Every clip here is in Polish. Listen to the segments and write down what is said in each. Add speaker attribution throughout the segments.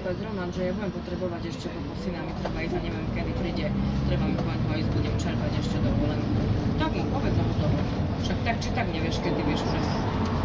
Speaker 1: povedz Roman, že ja budem potrebovať ešte, lebo syna mi treba ísť a neviem kedy príde, treba mi povedať, ho ísť, budem čerpať ešte dovolenku. Tak mu povedz a hotovo. Tak či tak nevieš, kedy vieš presne.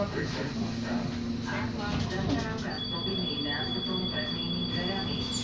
Speaker 2: Dr. Sir. Ang pagdasarang
Speaker 1: at pagpinila sa tungkad ng
Speaker 2: karamay.